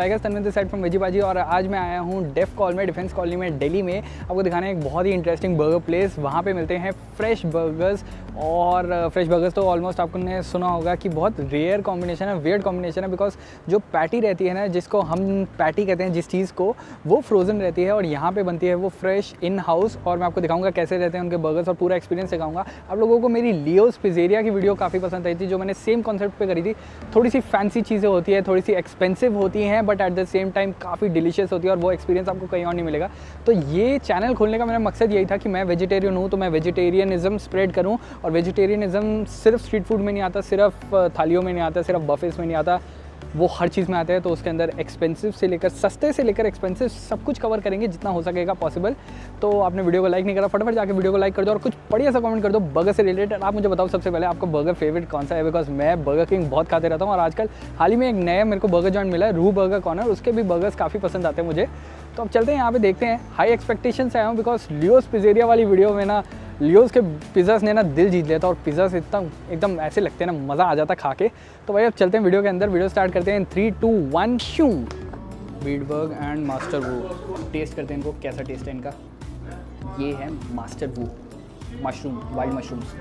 स्वागत तनविंद side from वेजीबाजी और आज मैं आया हूँ डेफ कॉल में, डिफेंस कॉलोनी में, दिल्ली में। आपको दिखाने एक बहुत ही इंटरेस्टिंग बर्गर प्लेस वहाँ पे मिलते हैं फ्रेश बर्गर्स और फ्रेश बर्गर्स तो ऑलमोस्ट आपको ने सुना होगा कि बहुत रेयर कॉम्बिनेशन है वेयर कॉम्बिनेशन है बिकॉज़ जो पैटी रहती है ना, जिसको हम पैटी कहते हैं, जिस चीज़ को, वो फ्रोज़न रहती है और यहाँ पर बनती है वो फ्रेश इन हाउस और मैं आपको दिखाऊँगा कैसे रहते हैं उनके बर्गर्स और पूरा एक्सपीरियंस दिखाऊँगा आप लोगों को मेरी लियोस पिजेरिया की वीडियो काफ़ी पसंद आई थी, जो मैंने सेम कॉन्सेप्ट करी थी। थोड़ी सी फैंसी चीज़ें होती है, थोड़ी सी एक्सपेंसिव होती हैं but at the same time काफ़ी डिलीशियस होती है और वो एक्सपीरियंस आपको कहीं और नहीं मिलेगा। तो ये चैनल खोलने का मेरा मकसद यही था कि मैं वेजिटेरियन हूँ तो मैं वेजिटेरियनिज्म स्प्रेड करूँ और वेजिटेरियनिज्म सिर्फ़ स्ट्रीट फ़ूड में नहीं आता, सिर्फ़ थालियों में नहीं आता, सिर्फ़ बफेस में नहीं आता। वो हर चीज़ में आते हैं तो उसके अंदर एक्सपेंसिव से लेकर सस्ते से लेकर एक्सपेंसिव सब कुछ कवर करेंगे, जितना हो सकेगा पॉसिबल तो आपने वीडियो को लाइक नहीं करा, फटाफट जाकर वीडियो को लाइक कर दो और कुछ बढ़िया सा कमेंट कर दो बर्गर से रिलेटेड आप मुझे बताओ सबसे पहले आपका बर्गर फेवरेट कौन सा है? बिकॉज़ मैं बर्गर किंग बहुत खाते रहता हूँ और आजकल हाल ही में एक नया मेरे को बर्गर जॉइंट मिला है रू बर्गर कॉर्नर उसके भी बर्गर्स काफ़ी पसंद आते हैं मुझे। तो अब चलते हैं, यहाँ पे देखते हैं। हाई एक्सपेक्टेशन से आया हूँ बिकॉज़ लियोस पिजेरिया वाली वीडियो में ना लियोस के पिज़्ज़ास ने ना दिल जीत लिया था और पिज़्ज़ास इतना, एकदम ऐसे लगते हैं ना, मज़ा आ जाता खा के तो भाई अब चलते हैं वीडियो के अंदर, वीडियो स्टार्ट करते हैं। थ्री टू वन शू बीडबर्ग एंड मास्टर वो टेस्ट करते हैं इनको, कैसा टेस्ट है इनका? ये है मास्टर वो मशरूम वाइल्ड मशरूम्स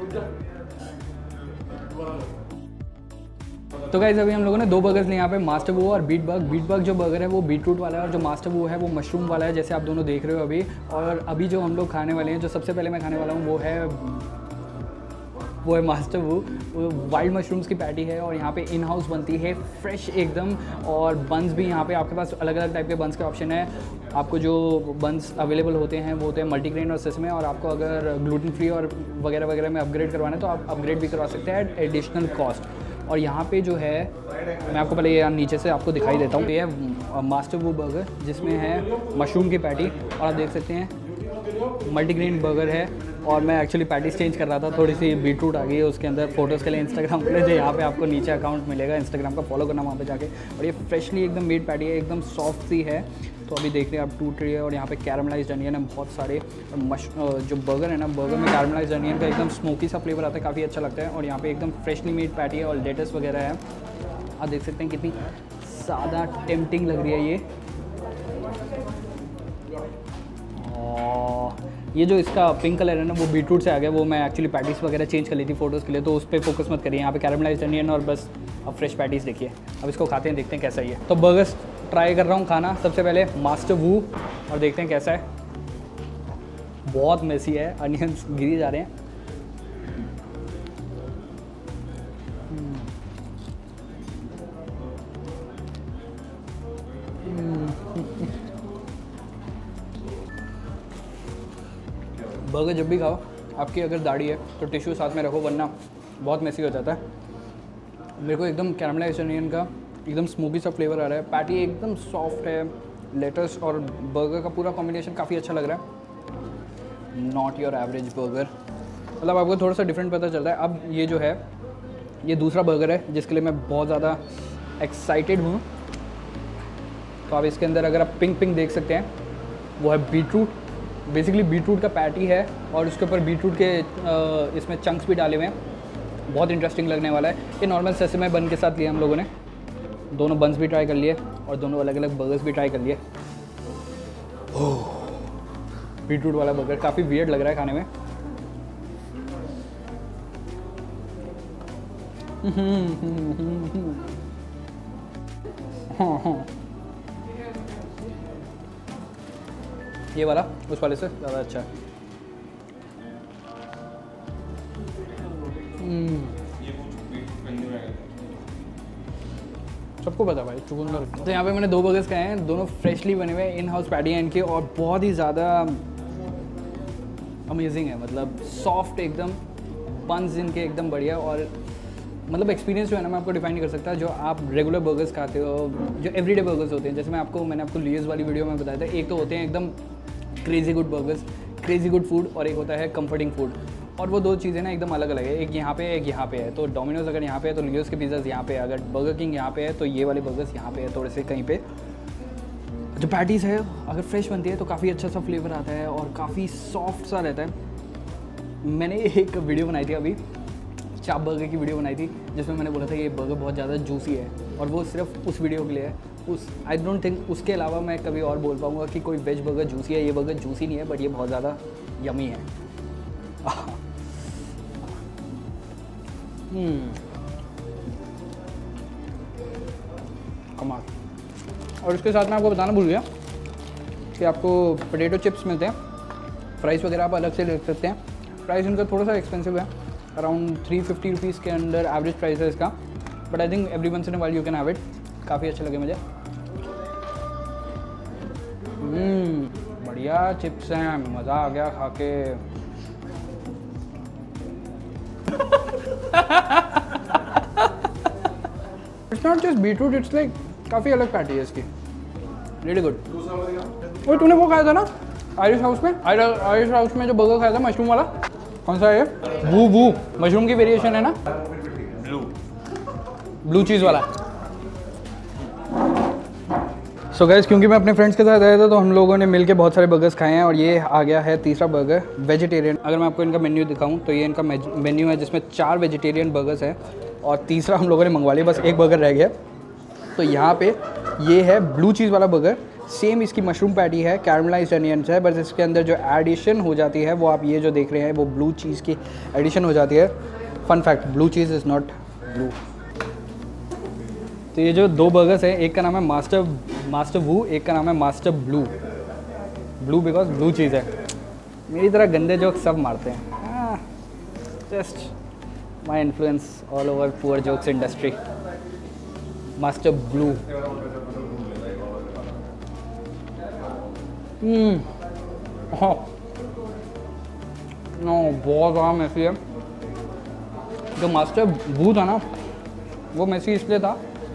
तो गाइज़ अभी हम लोगों ने दो बर्गर्स लिए यहाँ पे मास्टर वो और बीट बर्ग बीट बर्ग जो बर्गर है, वो बीट रूट वाला है और जो मास्टर वो है, वो मशरूम वाला है, जैसे आप दोनों देख रहे हो अभी। और अभी जो हम लोग खाने वाले हैं, जो सबसे पहले मैं खाने वाला हूँ, वो है वो है मास्टर वो। वो वाइल्ड मशरूम्स की पैटी है और यहाँ पे इन हाउस बनती है फ्रेश एकदम। और बंस भी यहाँ पे, आपके पास अलग अलग टाइप के बंस के ऑप्शन है। आपको जो बंस अवेलेबल होते हैं, वो होते हैं मल्टीग्रेन और सिसमे और आपको अगर ग्लूटेन फ्री और वगैरह वगैरह में अपग्रेड करवाना है तो आप अपग्रेड भी करवा सकते हैं एट एडिशनल कॉस्ट और यहाँ पे जो है, मैं आपको पहले ये नीचे से आपको दिखाई देता हूँ। ये है मास्टर वो बर्गर जिसमें है मशरूम की पैटी और आप देख सकते हैं मल्टीग्रेन बर्गर है। और मैं एक्चुअली पैटीज चेंज कर रहा था, थोड़ी सी बीटरूट आ गई है उसके अंदर फ़ोटोज़ के लिए इंस्टाग्राम लिए, जो यहाँ पे आपको नीचे अकाउंट मिलेगा। इंस्टाग्राम का फॉलो करना वहाँ पे जाके। और ये फ्रेशली एकदम मीट पैटी है, एकदम सॉफ्ट सी है। तो अभी देख रहे हैं आप टूट रही है और यहाँ पे कैरमलाइज अनियन है, बहुत सारे मश जो बर्गर है ना बर्गर में कैरमलाइज अनियन का एकदम स्मोकी सा फ्लेवर आता है, काफ़ी अच्छा लगता है और यहाँ पे एकदम फ्रेशली मेड पैटी है और लेटेस्ट वगैरह है। आप देख सकते हैं कितनी ज़्यादा टेम्पटिंग लग रही है ये। ये जो इसका पिंक कलर है ना, वो बीटरूट से आ गया, वो मैं एक्चुअली पैटीज वगैरह चेंज कर ली थी फ़ोटोज़ के लिए तो उस पर फोकस मत करिए, यहाँ पे कैरमलाइज अनियन और बस अब फ्रेश पैटीज देखिए। अब इसको खाते हैं, देखते हैं कैसा ही है। तो बर्गर्स ट्राई कर रहा हूँ खाना, सबसे पहले मास्टर वू और देखते हैं कैसा है। बहुत मेसी है अनियंस गिरी जा रहे हैं। बर्गर जब भी खाओ, आपकी अगर दाढ़ी है तो टिश्यू साथ में रखो, वरना बहुत मेसी हो जाता है। मेरे को एकदम कैरमलाइज अनियन का एकदम स्मोकी सा फ्लेवर आ रहा है। पैटी एकदम सॉफ्ट है लेटस और बर्गर का पूरा कॉम्बिनेशन काफ़ी अच्छा लग रहा है। नॉट योर एवरेज बर्गर मतलब आपको थोड़ा सा डिफरेंट पता चल रहा है। अब ये जो है, ये दूसरा बर्गर है, जिसके लिए मैं बहुत ज़्यादा एक्साइटेड हूँ। तो आप इसके अंदर अगर आप पिंक पिंक देख सकते हैं, वो है बीटरूट बेसिकली बीटरूट का पैटी है और उसके ऊपर बीटरूट के इसमें चंक्स भी डाले हुए हैं। बहुत इंटरेस्टिंग लगने वाला है। ये नॉर्मल सेसमे बन के साथ लिया हम लोगों ने। दोनों बंस भी ट्राई कर लिए और दोनों अलग अलग बर्गर्स भी ट्राई कर लिए। बीटरूट वाला बर्गर काफ़ी वियर्ड लग रहा है खाने में। ये वाला, उस वाले से। ज़्यादा अच्छा। है सबको पता भाई चुकंदर तो यहाँ पे मैंने दो बर्गर्स खाए हैं, दोनों फ्रेशली बने हुए इन हाउस पैटी हैं इनके और बहुत ही ज़्यादा अमेजिंग है। मतलब सॉफ्ट एकदम बंस इनके एकदम बढ़िया, और मतलब एक्सपीरियंस जो है ना, मैं आपको डिफाइन नहीं कर सकता, जो आप रेगुलर बर्गर्स खाते हो, जो एवरीडे बर्गर्स होते हैं। जैसे मैं आपको, मैंने आपको लियस वाली वीडियो में बताया था, एक तो होते हैं एकदम crazy good burgers crazy good food और एक होता है कंफर्टिंग फ़ूड और वो दो चीज़ें ना एकदम अलग अलग है। एक यहाँ पे है, एक यहाँ पे है। तो डोमिनोज अगर यहाँ पे है तो लियोस के पिज़्ज़ाज यहाँ पे है। अगर बर्गर किंग यहाँ पे है तो ये वाले बर्गर्स यहाँ पे है थोड़े से कहीं पे। जो पैटीज़ है, अगर फ्रेश बनती है तो काफ़ी अच्छा सा फ्लेवर आता है और काफ़ी सॉफ्ट सा रहता है। मैंने एक वीडियो बनाई थी अभी, चाप बर्गर की वीडियो बनाई थी, जिसमें मैंने बोला था ये बर्गर बहुत ज़्यादा जूसी है। और वो सिर्फ़ उस वीडियो के लिए है। उस आई डोंट थिंक उसके अलावा मैं कभी और बोल पाऊँगा कि कोई वेज बर्गर जूसी है, ये बर्गर जूसी नहीं है बट ये बहुत ज़्यादा यमी है। कमाल और इसके साथ मैं आपको बताना भूल गया कि आपको पोटैटो चिप्स मिलते हैं। प्राइस वगैरह आप अलग से ले सकते हैं। प्राइस इनका थोड़ा सा एक्सपेंसिव है अराउंड थ्री फिफ्टी रुपीज़ के अंडर एवरेज प्राइस है इसका। But I think everyone in while you can have it काफ़ी अच्छा लगे मुझे। बढ़िया चिप्स हैं मज़ा आ गया खा के it's not just beetroot it's like काफ़ी अलग पैटी है इसकी। रियली गुड वो तूने वो खाया था ना? आयरिश हाउस में? आयरिश हाउस में जो बर्गर खाया था मशरूम वाला? कौन सा है वू वू मशरूम की वेरिएशन है ना? ब्लू ब्लू चीज़ वाला। सो so गैस क्योंकि मैं अपने फ्रेंड्स के साथ आया था तो हम लोगों ने मिलके बहुत सारे बर्गर्स खाए हैं और ये आ गया है तीसरा बर्गर वेजिटेरियन अगर मैं आपको इनका मेन्यू दिखाऊँ तो ये इनका मेन्यू है जिसमें चार वेजिटेरियन बर्गर्स हैं और तीसरा हम लोगों ने मंगवा लिया बस एक बर्गर रह गया. तो यहाँ पे ये है ब्लू चीज़ वाला बर्गर सेम इसकी मशरूम पैटी है कैरमलाइज अनियंस है, बस इसके अंदर जो एडिशन हो जाती है, वो आप ये जो देख रहे हैं, वो ब्लू चीज़ की एडिशन हो जाती है. Fun fact blue cheese is not blue तो ये जो दो बर्गर्स हैं, एक का नाम है मास्टर मास्टर वू एक का नाम है Master Blue blue because blue cheese है. मेरी तरह गंदे जोक सब मारते हैं. Just my influence all over poor jokes industry Master Blue no बहुत ज़्यादा मैसी है. जो मास्टर ब्लू था ना, वो मैसी इसलिए था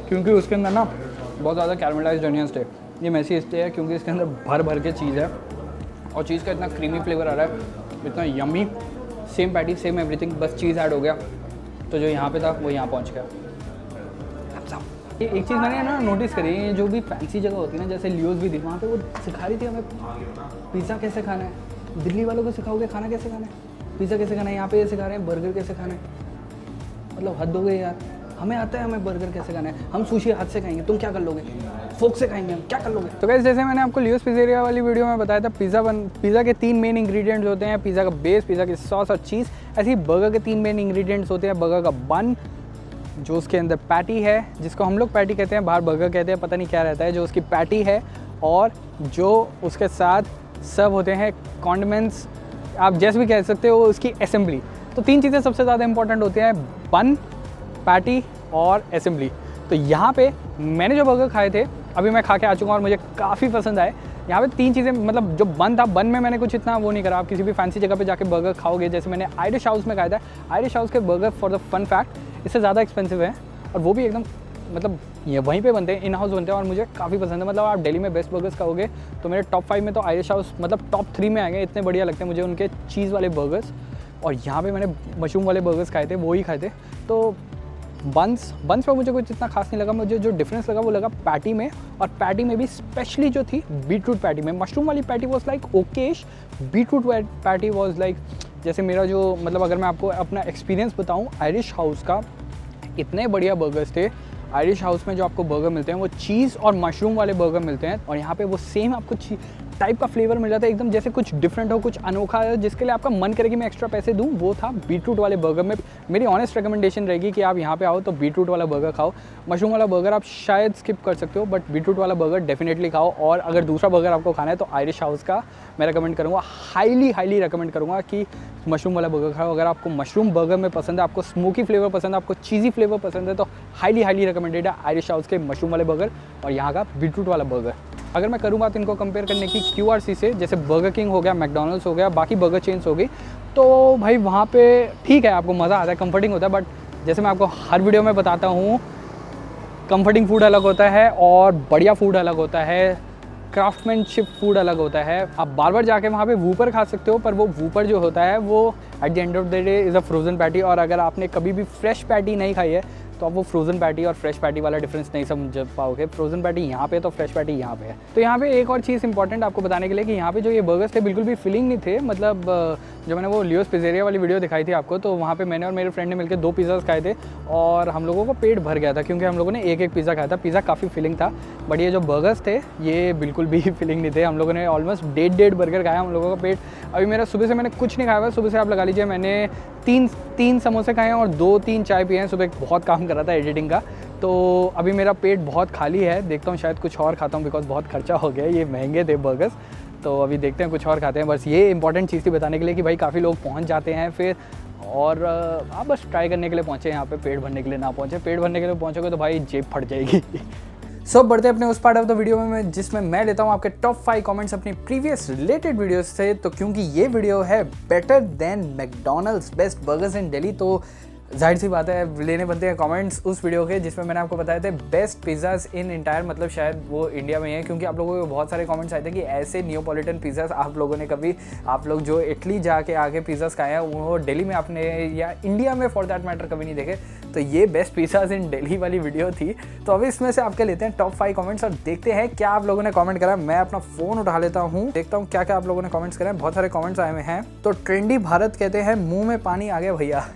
क्योंकि उसके अंदर ना बहुत ज़्यादा कैरमलाइज अनियंस थे। ये मैसी इसलिए है क्योंकि इसके अंदर भर भर के चीज़ है और चीज़ का इतना क्रीमी फ्लेवर आ रहा है, इतना yummy same patty same everything बस चीज़ ऐड हो गया। तो जो यहाँ पे था, वो यहाँ पहुँच गया। ये एक चीज़ मैंने ना नोटिस करी है जो भी फैंसी जगह होती है ना, जैसे लियोज भी थी, वहाँ पे वो सिखा रही थी हमें पिज़्ज़ा कैसे खाना है? दिल्ली वालों को सिखाओगे खाना कैसे खाना है? पिज़्ज़ा कैसे खाना है? यहाँ पे ये सिखा रहे हैं बर्गर कैसे खाना है? मतलब हद हो गई यार। हमें आता है, हमें बर्गर कैसे खाना है? हम सुशी हाथ से खाएँगे, तुम क्या कर लोगे? फोक से खाएँगे हम, क्या कर लोगे? तो कैसे जैसे मैंने आपको लियोस पिज़ेरिया वाली वीडियो में बताया था पिज़्ज़ा बन पिज़्ज़ा के तीन मेन इंग्रेडिएंट्स होते हैं पिज़्ज़ा का बेस पिज़्ज़ा की सॉस और चीज़ ऐसे ही बर्गर के तीन मेन इंग्रेडिएंट्स होते हैं बर्गर का बन जो उसके अंदर पैटी है, जिसको हम लोग पैटी कहते हैं, बाहर बर्गर कहते हैं, पता नहीं क्या रहता है, जो उसकी पैटी है और जो उसके साथ सर्व होते हैं कॉन्डिमेंट्स आप जैसे भी कह सकते हो, उसकी असेंबली तो तीन चीज़ें सबसे ज़्यादा इंपॉर्टेंट होती हैं बन पैटी और असम्बली तो यहाँ पे मैंने जो बर्गर खाए थे, अभी मैं खा के आ चुका हूँ और मुझे काफ़ी पसंद आए। यहाँ पे तीन चीज़ें मतलब जो बन था बन में मैंने कुछ इतना वो नहीं करा। आप किसी भी फैंसी जगह पे जाके बर्गर खाओगे, जैसे मैंने आयरिश हाउस में खाया था। आयरिश हाउस के burger for the fun fact इससे ज़्यादा एक्सपेंसिव है और वो भी एकदम मतलब ये वहीं पे बनते हैं इन हाउस बनते हैं और मुझे काफ़ी पसंद है। मतलब आप दिल्ली में बेस्ट बर्गर्स खाओगे तो मेरे टॉप फाइव में तो आयरिश हाउस मतलब टॉप थ्री में आएँगे इतने बढ़िया लगते हैं मुझे उनके चीज़ वाले बर्गर्स और यहाँ पे मैंने मशरूम वाले बर्गर्स खाए थे, वो ही खाए थे। तो बंस बंस पर मुझे कुछ इतना खास नहीं लगा, मुझे जो डिफरेंस लगा वो लगा पैटी में और पैटी में भी स्पेशली जो थी बीट रूट पैटी में। मशरूम वाली patty was like okayish beetroot patty was like जैसे मेरा जो मतलब अगर मैं आपको अपना एक्सपीरियंस बताऊँ आयरिश हाउस का इतने बढ़िया बर्गर्स थे। आयरिश हाउस में जो आपको बर्गर मिलते हैं, वो चीज़ और मशरूम वाले बर्गर मिलते हैं और यहाँ पे वो सेम आपको टाइप का फ्लेवर मिल जाता है, एकदम जैसे कुछ डिफरेंट हो, कुछ अनोखा है, जिसके लिए आपका मन करेगी मैं एक्स्ट्रा पैसे दूँ, वो था बीटरूट वाले बर्गर में। मेरी ऑनेस्ट रिकमेंडेशन रहेगी कि आप यहाँ पे आओ तो बीटरूट वाला बर्गर खाओ। मशरूम वाला बर्गर आप शायद स्किप कर सकते हो बट बीटरूट वाला बर्गर डेफिनेटली खाओ। और अगर दूसरा बर्गर आपको खाना है तो आयरिश हाउस का मैं रिकमेंड करूँगा हाईली हाईली रिकमेंड करूँगा कि मशरूम वाला बर्गर खाओ। अगर आपको मशरूम बर्गर में पसंद है, आपको स्मोकी फ्लेवर पसंद है, आपको चीज़ी फ्लेवर पसंद है तो हाईली हाईली रिकमेंडेड है आयरिश हाउस के मशरूम वाले बर्गर और यहाँ का बीटरूट वाला बर्गर अगर मैं करूँ बात इनको कंपेयर करने की क्यूआरसी से, जैसे बर्गर किंग हो गया मैकडोनल्ड्स हो गया, बाकी बर्गर चेन्स हो गई तो भाई वहाँ पे ठीक है, आपको मज़ा आता है कंफर्टिंग होता है बट जैसे मैं आपको हर वीडियो में बताता हूँ कंफर्टिंग फ़ूड अलग होता है और बढ़िया फ़ूड अलग होता है क्राफ्टमैनशिप फ़ूड अलग होता है। आप बार बार जाके वहाँ पे वूपर खा सकते हो, पर वो वूपर जो होता है, वो at the end of the day is a frozen patty और अगर आपने कभी भी फ्रेश पैटी नहीं खाई है तो आप वो फ्रोजन पैटी और फ्रेश पैटी वाला डिफरेंस नहीं समझ पाओगे। फ्रोजन पैटी यहाँ पे तो फ्रेश पैटी यहाँ पे है। तो यहाँ पे एक और चीज़ इंपॉर्टेंट आपको बताने के लिए कि यहाँ पे जो ये बर्गर्स थे बिल्कुल भी फिलिंग नहीं थे। मतलब जो मैंने वो लियोस पिजेरिया वाली वीडियो दिखाई थी आपको तो वहाँ पे मैंने और मेरे फ्रेंड ने मिलकर दो पिज़्ज़ाज खाए थे और हम लोगों को पेट भर गया था क्योंकि हम लोगों ने एक एक पिज़्ज़ा खाया था। पिज़्ज़ा काफ़ी फिलिंग था बट ये जो बर्गर्स थे, ये बिल्कुल भी फिलिंग नहीं थे। हम लोगों ने ऑलमोस्ट डेढ़ डेढ़ बर्गर खाया हम लोगों का पेट। अभी मेरा सुबह से मैंने कुछ नहीं खाया हुआ, सुबह से आप लगा लीजिए मैंने तीन तीन समोसे खाए हैं और दो तीन चाय पिए हैं। सुबह बहुत काम कर रहा था एडिटिंग का। तो अभी मेरा पेट बहुत खाली है देखता हूँ शायद कुछ और खाता हूँ बिकॉज़ बहुत खर्चा हो गया ये महँगे थे बर्गर्स तो अभी देखते हैं कुछ और खाते हैं। बस ये इंपॉर्टेंट चीज़ थी बताने के लिए कि भाई काफ़ी लोग पहुँच जाते हैं फिर और आप बस ट्राई करने के लिए पहुँचे यहाँ पे पेट भरने के लिए ना पहुँचे। पेट भरने के लिए पहुँचोगे तो भाई जेब फट जाएगी। सो so, बढ़ते अपने उस पार्ट ऑफ़ द वीडियो में जिसमें मैं लेता हूँ आपके टॉप फाइव कमेंट्स अपनी प्रीवियस रिलेटेड वीडियोस से। तो क्योंकि ये वीडियो है better than McDonald's best burgers in Delhi तो ज़ाहिर सी बात है, लेने बनते हैं कमेंट्स उस वीडियो के जिसमें मैंने आपको बताया थे बेस्ट पिज़्ज़ाज इन इंटायर मतलब शायद वो इंडिया में ही क्योंकि आप लोगों के बहुत सारे कमेंट्स आए थे कि ऐसे न्योपोलिटन पिज़्ज़ाज आप लोगों ने कभी, आप लोग जो इटली जाके आके पिज़्ज़ाज खाए हैं, वो दिल्ली में आपने या इंडिया में फॉर दैट मैटर कभी नहीं देखे। तो ये बेस्ट पिज़्ज़ाज इन डेली वाली वीडियो थी। तो अभी इसमें से आपके लेते हैं टॉप फाइव कमेंट्स और देखते हैं क्या आप लोगों ने कमेंट करा। मैं अपना फ़ोन उठा लेता हूँ, देखता हूँ क्या क्या आप लोगों ने कमेंट्स करें। बहुत सारे कमेंट्स आए हुए हैं। तो ट्रेंडी भारत कहते हैं, मुँह में पानी आ गया भैया।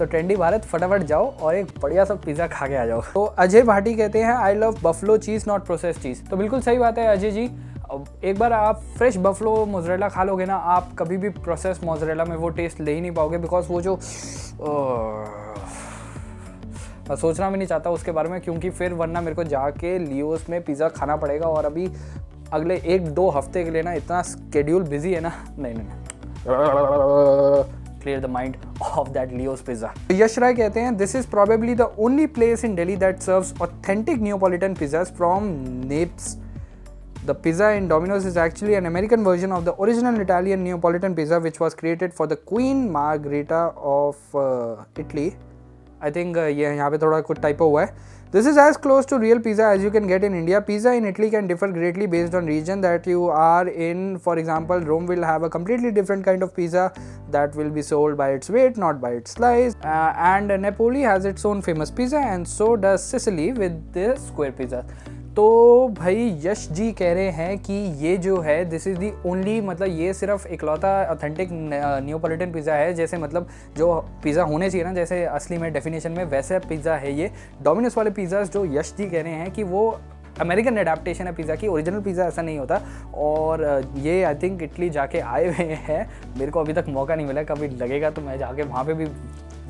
तो ट्रेंडी भारत फटाफट जाओ और एक बढ़िया सा पिज़्ज़ा खा के आ जाओ। तो अजय भाटी कहते हैं I love buffalo cheese not process cheese तो बिल्कुल सही बात है अजय जी। एक बार आप फ्रेश बफलो मोजरेला खा लोगे ना आप कभी भी प्रोसेस मोजरेला में वो टेस्ट ले ही नहीं पाओगे बिकॉज़ वो जो मैं सोचना भी नहीं चाहता उसके बारे में क्योंकि फिर वरना मेरे को जाके लियोस में पिज़्ज़ा खाना पड़ेगा और अभी अगले एक दो हफ़्ते के लिए ना इतना स्केड्यूल बिज़ी है ना। नहीं नहीं, नहीं। clear the mind of that Leo's pizza. Yash Rai कहते हैं this is probably the only place in Delhi that serves authentic Neapolitan pizzas from Naples. The pizza in Domino's is actually an American version of the original Italian Neapolitan pizza which was created for the Queen Margherita of uh, Italy. I think uh, ये यहाँ पे थोड़ा कुछ typo हुआ है this is as close to real pizza as you can get in India. Pizza in Italy can differ greatly based on region that you are in. For example, Rome will have a completely different kind of pizza that will be sold by its weight, not by its size. Uh, and Napoli has its own famous pizza, and so does Sicily with the square pizza. तो भाई यश जी कह रहे हैं कि ये जो है this is the only मतलब ये सिर्फ़ इकलौता ऑथेंटिक न्योपोलिटन पिज़्ज़ा है, जैसे मतलब जो पिज़्ज़ा होने चाहिए ना, जैसे असली में डेफिनेशन में वैसे पिज़्ज़ा है ये। डोमिनोस वाले पिज़्ज़ा जो यश जी कह रहे हैं कि वो अमेरिकन एडाप्टेशन है पिज़्ज़ा की ओरिजिनल पिज़्ज़ा ऐसा नहीं होता। और ये आई थिंक इटली जाके आए हुए हैं। मेरे को अभी तक मौका नहीं मिला, कभी लगेगा तो मैं जाके वहाँ पे भी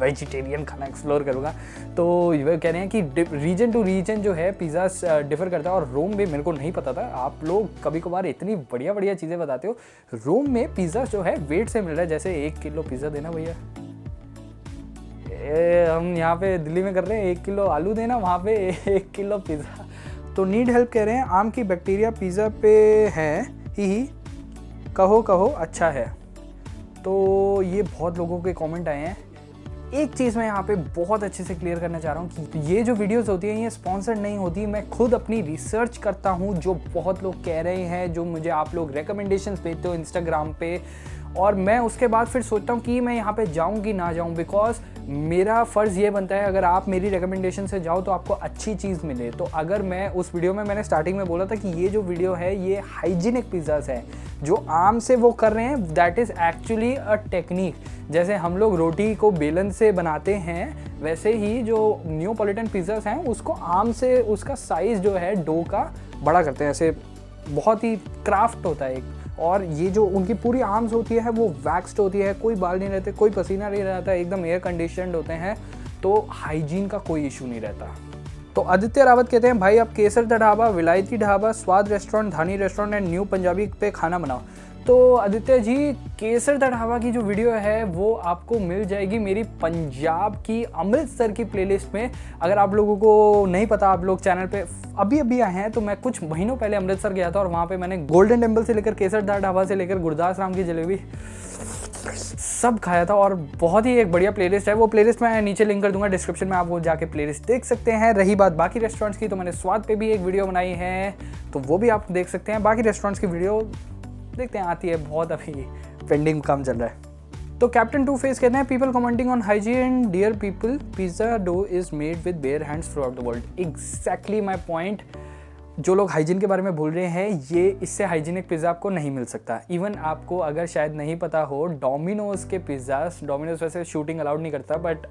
वेजिटेरियन खाना एक्सप्लोर करूँगा। तो ये कह रहे हैं कि रीजन टू रीजन जो है पिज़्ज़ा डिफर करता है और रोम में मेरे को नहीं पता था। आप लोग कभी कभार इतनी बढ़िया बढ़िया चीज़ें बताते हो। रोम में पिज़्ज़ा जो है वेट से मिल रहा है। जैसे एक किलो पिज़्ज़ा देना भैया। हम यहाँ पे दिल्ली में कर रहे हैं, एक किलो आलू देना, वहाँ पे एक किलो पिज़्ज़ा तो नीड हेल्प कह रहे हैं, आम की बैक्टीरिया पिज़्ज़ा पे है। ही ही। कहो कहो अच्छा है। तो ये बहुत लोगों के कमेंट आए हैं। एक चीज़ मैं यहाँ पे बहुत अच्छे से क्लियर करना चाह रहा हूँ कि ये जो वीडियोस होती हैं, ये स्पॉन्सर्ड नहीं होती। मैं खुद अपनी रिसर्च करता हूँ, जो बहुत लोग कह रहे हैं, जो मुझे आप लोग रिकमेंडेशन भेजते हो इंस्टाग्राम पे। और मैं उसके बाद फिर सोचता हूँ कि मैं यहाँ पे जाऊँ कि ना जाऊँ बिकॉज़ मेरा फ़र्ज़ ये बनता है, अगर आप मेरी रिकमेंडेशन से जाओ तो आपको अच्छी चीज़ मिले। तो अगर मैं उस वीडियो में, मैंने स्टार्टिंग में बोला था कि ये जो वीडियो है, ये हाइजीनिक पिज़्ज़ाज है। जो आम से वो कर रहे हैं that is actually a technique जैसे हम लोग रोटी को बेलन से बनाते हैं, वैसे ही जो न्यू पॉलिटन पिज़्ज़ास हैं, उसको आम से, उसका साइज़ जो है डो का बड़ा करते हैं। ऐसे बहुत ही क्राफ्ट होता है एक। और ये जो उनकी पूरी आर्म्स होती है, वो वैक्सड होती है, कोई बाल नहीं रहते, कोई पसीना नहीं रहता, एकदम एयर कंडीशनड होते हैं तो हाइजीन का कोई इशू नहीं रहता। तो आदित्य रावत कहते हैं, भाई, आप केसर dhaba, Vilayati Dhaba, Swad restaurant Dhani restaurant and new Punjabi पे खाना बनाओ। तो आदित्य जी, केसर ढाबा की जो वीडियो है, वो आपको मिल जाएगी मेरी पंजाब की अमृतसर की प्लेलिस्ट में। अगर आप लोगों को नहीं पता, आप लोग चैनल पे अभी अभी आए हैं तो मैं कुछ महीनों पहले अमृतसर गया था और वहाँ पे मैंने गोल्डन टेंपल से लेकर केसर ढाबा से लेकर गुरदास राम की जलेबी सब खाया था और बहुत ही एक बढ़िया प्लेलिस्ट है। वो प्लेलिस्ट मैं नीचे लिंक कर दूँगा डिस्क्रिप्शन में आप वो जाके प्लेलिस्ट देख सकते हैं। रही बात बाकी रेस्टोरेंट्स की तो मैंने स्वाद पे भी एक वीडियो बनाई है तो वो भी आप देख सकते हैं। बाकी रेस्टोरेंट्स की वीडियो देखते हैं, आती है बहुत अभी पेंडिंग काम चल रहा है। तो कैप्टन टू फेस कहते हैं people commenting on hygiene dear people pizza dough is made with bare hands throughout the world exactly my point जो लोग हाइजीन के बारे में भूल रहे हैं, ये इससे हाइजीनिक पिज़्ज़ा आपको नहीं मिल सकता। इवन आपको अगर शायद नहीं पता हो डोमिनोज़ के पिज़्ज़ास डोमिनोज़ वैसे शूटिंग अलाउड नहीं करता बट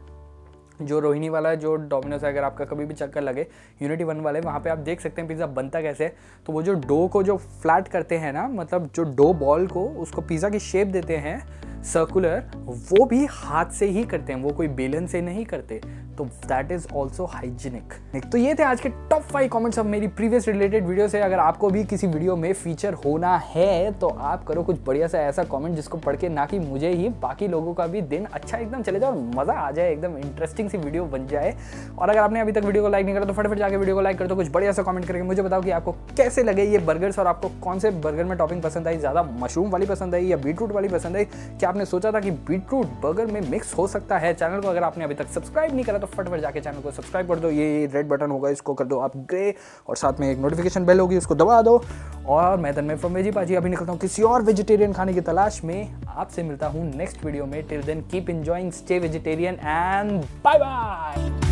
जो रोहिणी वाला, जो डोमिनोज है, अगर आपका कभी भी चक्कर लगे यूनिटी वन वाले, वहाँ पे आप देख सकते हैं पिज़्ज़ा बनता कैसे है। तो वो जो डो को जो फ्लैट करते हैं ना मतलब जो डो बॉल को, उसको पिज़्ज़ा की शेप देते हैं सर्कुलर वो भी हाथ से ही करते हैं, वो कोई बेलन से नहीं करते। तो दैट इज़ ऑल्सो हाइजीनिक तो ये थे आज के टॉप फाइव कॉमेंट्स ऑफ़ मेरी प्रीवियस रिलेटेड वीडियो से अगर आपको भी किसी वीडियो में फीचर होना है तो आप करो कुछ बढ़िया सा ऐसा कॉमेंट जिसको पढ़ के ना कि मुझे ही, बाकी लोगों का भी दिन अच्छा एकदम चले जाए और मज़ा आ जाए, एकदम इंटरेस्टिंग सी वीडियो बन जाए। और अगर आपने अभी तक वीडियो को लाइक नहीं करा तो फटाफट जाकर वीडियो को लाइक कर दो, कुछ बढ़िया सा कॉमेंट करके मुझे बताओ कि आपको कैसे लगे ये बर्गर्स और आपको कौन से बर्गर में टॉपिंग पसंद आई, ज़्यादा मशरूम वाली पसंद आई या बीटरूट वाली पसंद आई? क्या आपने सोचा था कि बीटरूट बर्गर में मिक्स हो सकता है। चैनल को अगर आपने अभी तक सब्सक्राइब नहीं करा तो फटाफट जाके चैनल को को सब्सक्राइब कर दो। ये रेड बटन होगा, इसको कर दो आप ग्रे और साथ में एक नोटिफिकेशन बेल होगी, उसको दबा दो। और मैं तन्मय फ्रॉम वेजी पाजी अभी निकलता हूँ किसी और वेजिटेरियन खाने की तलाश में। आपसे मिलता हूँ नेक्स्ट वीडियो में। Till then keep enjoying stay vegetarian and bye bye